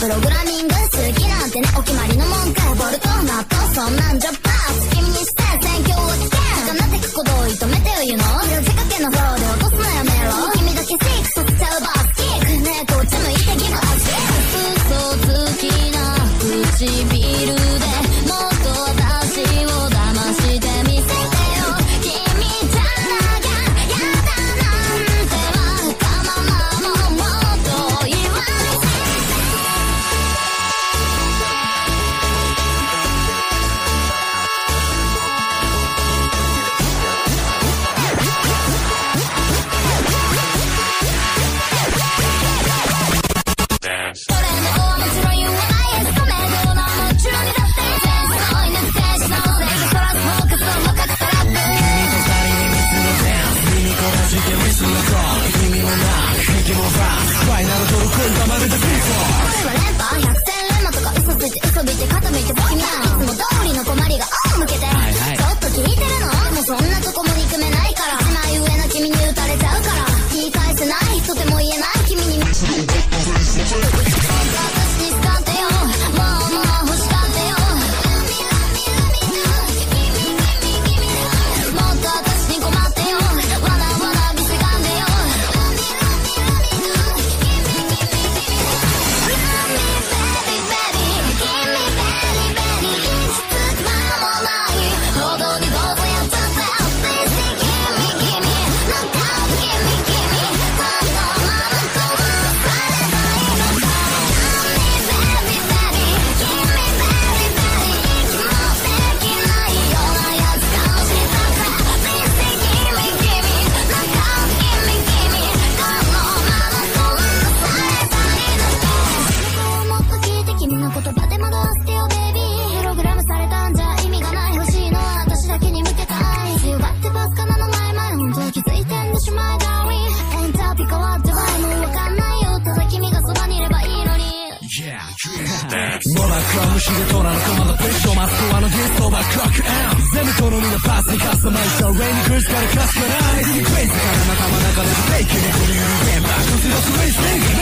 プログラミング。好きなんてねお決まりの文句ボルト納豆そんなんじゃすると意味もなく息もファンファイナルトルクンダまるでピーフォーモナクは虫でトラのコマのプレッションマスコはのゲストバックロックアンゼミ好みのパーツにカスタマイズだレイニクルスからカスタマイズクレイズから仲間中でフェイクにこにいるゲームバックスロスイステング